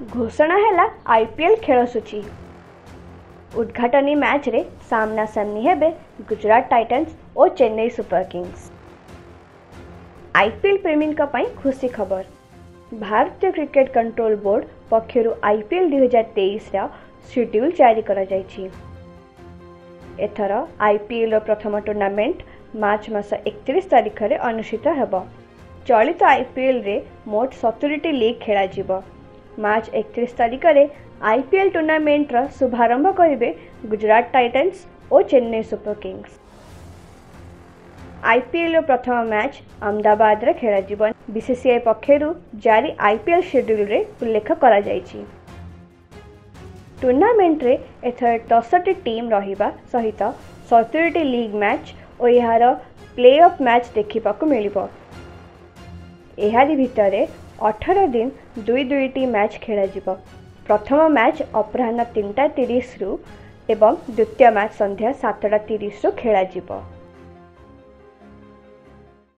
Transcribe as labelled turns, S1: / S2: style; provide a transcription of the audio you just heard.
S1: ଘୋଷଣା ହେଲା I P L ଖେଳ ସୂଚୀ ଉଦ୍ଘାଟନୀ ମ୍ୟାଚ୍ରେ ସାମ୍ନାସାମ୍ନି ହେବେ Gujarat Titans O Chennai Super Kings I P L ପ୍ରେମୀଙ୍କ ପାଇଁ ଖୁସି ଖବର ଭାରତୀୟ କ୍ରିକେଟ୍ କଣ୍ଟ୍ରୋଲ ବୋର୍ଡ ପକ୍ଷରୁ ଆଇ ପି ଏଲ୍ ଦୁଇହଜାର ତେଇଶର ସିଡ୍ୟୁଲ୍ ଜାରି କରାଯାଇଛି ଏଥର ଆଇ ପି ଏଲ୍ର ପ୍ରଥମ ଟୁର୍ଣ୍ଣାମେଣ୍ଟ ମାର୍ଚ୍ଚ ମାସ ଏକତିରିଶ ତାରିଖରେ ଅନୁଷ୍ଠିତ ହେବ ଚଳିତ ଆଇ ପି ଏଲ୍ରେ ମୋଟ ସତୁରିଟି ଲିଗ୍ ଖେଳାଯିବ ମାର୍ଚ୍ଚ ଏକତିରିଶ ତାରିଖରେ ଆଇପିଏଲ୍ ଟୁର୍ଣ୍ଣାମେଣ୍ଟର ଶୁଭାରମ୍ଭ କରିବେ ଗୁଜରାଟ ଟାଇଟାନ୍ସ ଓ ଚେନ୍ନାଇ ସୁପର କିଙ୍ଗସ୍ ଆଇପିଏଲ୍ର ପ୍ରଥମ ମ୍ୟାଚ୍ ଅହମ୍ମଦାବାଦରେ ଖେଳାଯିବ ବିସିସିଆଇ ପକ୍ଷରୁ ଜାରି ଆଇପିଏଲ୍ ସେଡ୍ୟୁଲ୍ରେ ଉଲ୍ଲେଖ କରାଯାଇଛି ଟୁର୍ଣ୍ଣାମେଣ୍ଟରେ ଏଥର ଦଶଟି ଟିମ୍ ରହିବା ସହିତ ସତୁରିଟି ଲିଗ୍ ମ୍ୟାଚ୍ ଓ ଏହାର ପ୍ଲେ ଅଫ୍ ମ୍ୟାଚ୍ ଦେଖିବାକୁ ମିଳିବ ଏହାରି ଭିତରେ ଅଠର ଦିନ ଦୁଇ ଦୁଇଟି ମ୍ୟାଚ୍ ଖେଳାଯିବ ପ୍ରଥମ ମ୍ୟାଚ୍ ଅପରାହ୍ନ ତିନିଟା ତିରିଶରୁ ଏବଂ ଦ୍ୱିତୀୟ ମ୍ୟାଚ୍ ସନ୍ଧ୍ୟା ସାତଟା ତିରିଶରୁ ଖେଳାଯିବ